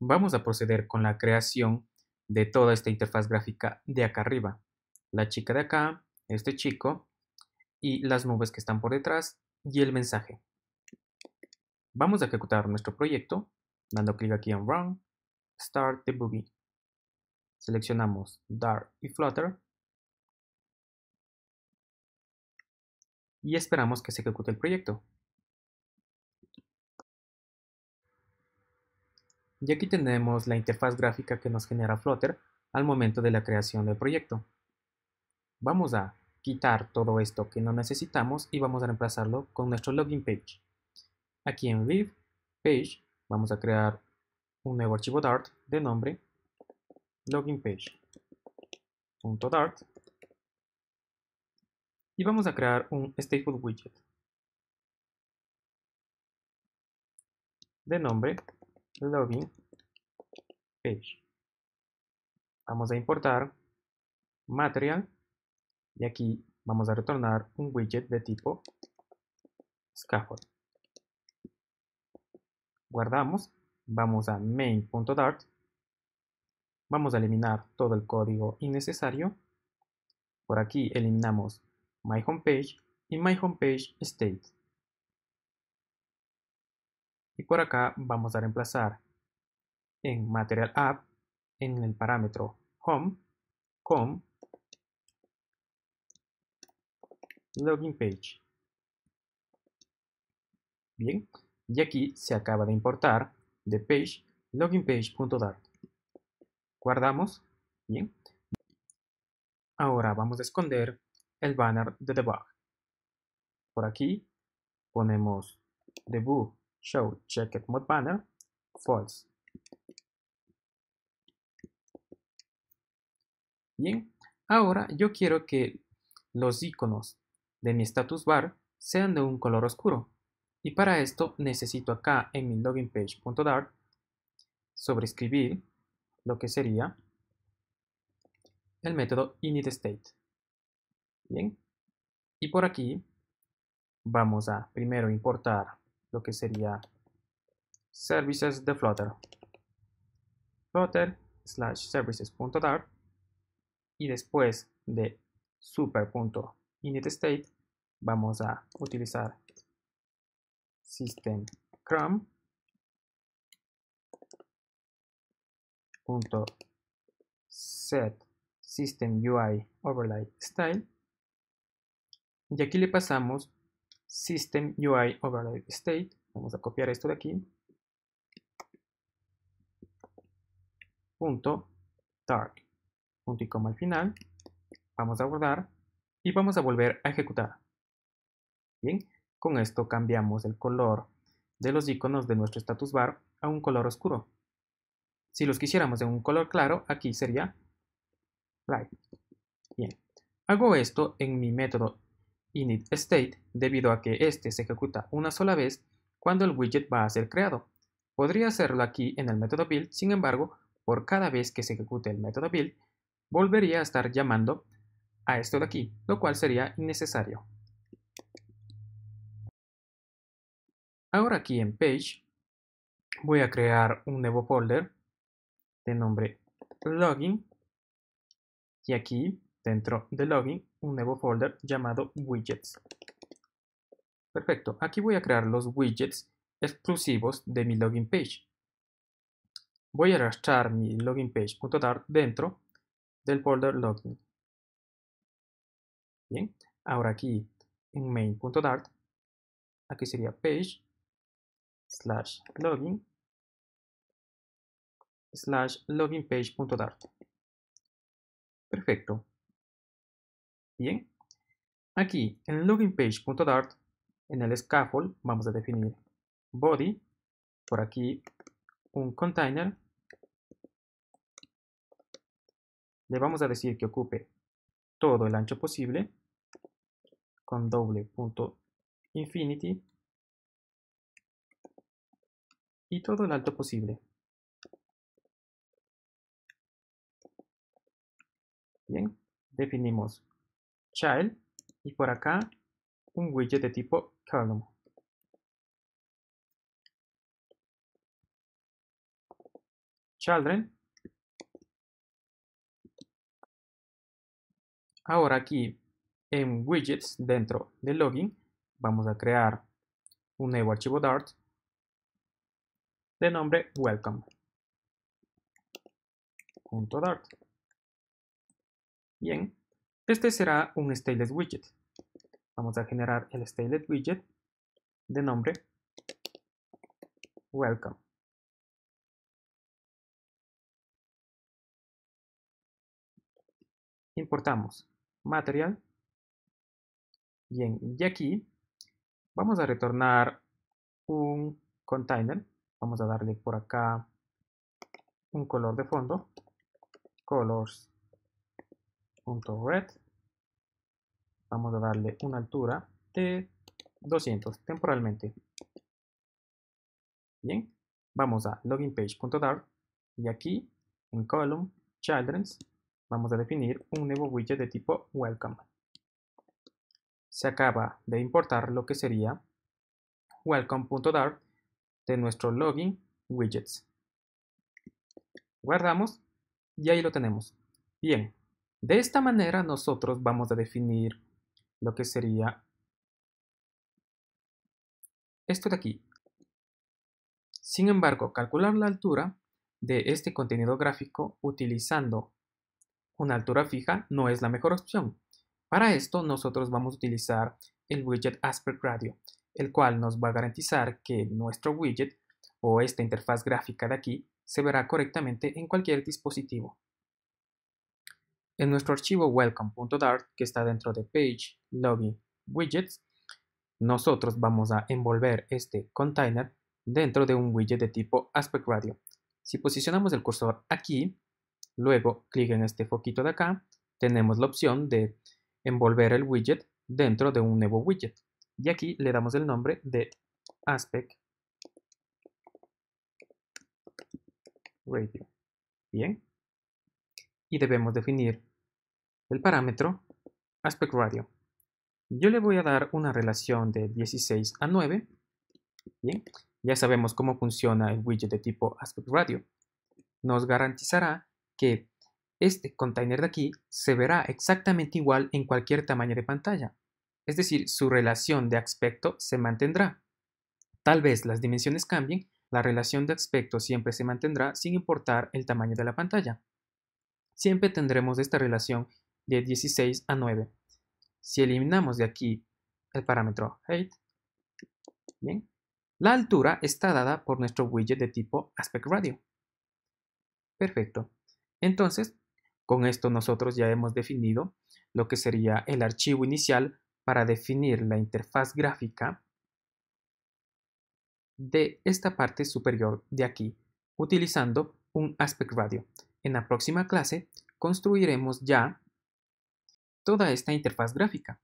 vamos a proceder con la creación de toda esta interfaz gráfica de acá arriba. La chica de acá, este chico, y las nubes que están por detrás, y el mensaje. Vamos a ejecutar nuestro proyecto, dando clic aquí en Run, Start Debugging. Seleccionamos Dart y Flutter, y esperamos que se ejecute el proyecto. Y aquí tenemos la interfaz gráfica que nos genera Flutter al momento de la creación del proyecto. Vamos a quitar todo esto que no necesitamos y vamos a reemplazarlo con nuestro login page. Aquí en Live Page vamos a crear un nuevo archivo Dart de nombre login page.dart y vamos a crear un stateful widget de nombre login page. Vamos a importar material y aquí vamos a retornar un widget de tipo scaffold. Guardamos, vamos a main.dart, vamos a eliminar todo el código innecesario. Por aquí eliminamos my homepage y my homepage state. Y por acá vamos a reemplazar en material app en el parámetro home con login page. Bien, y aquí se acaba de importar de page login page.dart. Guardamos. Bien. Ahora vamos a esconder el banner de debug. Por aquí ponemos debug show checked mode banner false. Bien, ahora yo quiero que los iconos de mi status bar sean de un color oscuro. Y para esto necesito acá en mi login page.dart sobreescribir lo que sería el método initState. Bien. Y por aquí vamos a primero importar lo que sería services de Flutter. Flutter slash services.dart y después de super.initState vamos a utilizar system crom punto set system UI overlay style y aquí le pasamos system UI overlay state. Vamos a copiar esto de aquí. Punto dark punto y coma al final. Vamos a guardar y vamos a volver a ejecutar. Bien, con esto cambiamos el color de los iconos de nuestro status bar a un color oscuro. Si los quisiéramos de un color claro, aquí sería light. Bien, hago esto en mi método initState debido a que este se ejecuta una sola vez cuando el widget va a ser creado. Podría hacerlo aquí en el método build, sin embargo, por cada vez que se ejecute el método build, volvería a estar llamando a esto de aquí, lo cual sería innecesario. Ahora aquí en Page voy a crear un nuevo folder de nombre Login y aquí dentro de Login un nuevo folder llamado Widgets. Perfecto, aquí voy a crear los widgets exclusivos de mi login page. Voy a arrastrar mi login page.dart dentro del folder login. Bien, ahora aquí en main.dart, aquí sería page slash login slash login page.dart. Perfecto. Bien. Aquí en login page.dart, en el scaffold, vamos a definir body, por aquí un container. Le vamos a decir que ocupe todo el ancho posible con doble punto infinity y todo el alto posible. Bien, definimos child y por acá un widget de tipo column. children. Ahora aquí en widgets dentro del login vamos a crear un nuevo archivo Dart de nombre welcome.dart. Bien, este será un stateless widget. Vamos a generar el stateless widget de nombre welcome. Importamos material. Bien, y aquí vamos a retornar un container. Vamos a darle por acá un color de fondo. Colors.red. Vamos a darle una altura de 200 temporalmente. Bien, vamos a loginpage.dart y aquí en column children's vamos a definir un nuevo widget de tipo welcome. Se acaba de importar lo que sería welcome.dart de nuestro login widgets. Guardamos y ahí lo tenemos. Bien, de esta manera nosotros vamos a definir lo que sería esto de aquí. Sin embargo, calcular la altura de este contenido gráfico utilizando una altura fija no es la mejor opción. Para esto nosotros vamos a utilizar el widget Aspect Radio, el cual nos va a garantizar que nuestro widget o esta interfaz gráfica de aquí se verá correctamente en cualquier dispositivo. En nuestro archivo welcome.dart, que está dentro de Page, Login, Widgets, nosotros vamos a envolver este container dentro de un widget de tipo Aspect Radio. Si posicionamos el cursor aquí, luego clic en este foquito de acá, tenemos la opción de envolver el widget dentro de un nuevo widget. Y aquí le damos el nombre de Aspect Radio. Bien. Y debemos definir el parámetro Aspect Radio. Yo le voy a dar una relación de 16 a 9. Bien, ya sabemos cómo funciona el widget de tipo Aspect Radio. Nos garantizará que este container de aquí se verá exactamente igual en cualquier tamaño de pantalla. Es decir, su relación de aspecto se mantendrá. Tal vez las dimensiones cambien, la relación de aspecto siempre se mantendrá sin importar el tamaño de la pantalla. Siempre tendremos esta relación de 16 a 9. Si eliminamos de aquí el parámetro height, la altura está dada por nuestro widget de tipo aspect radio. Perfecto. Entonces, con esto nosotros ya hemos definido lo que sería el archivo inicial para definir la interfaz gráfica de esta parte superior de aquí, utilizando un aspect radio. En la próxima clase construiremos ya toda esta interfaz gráfica.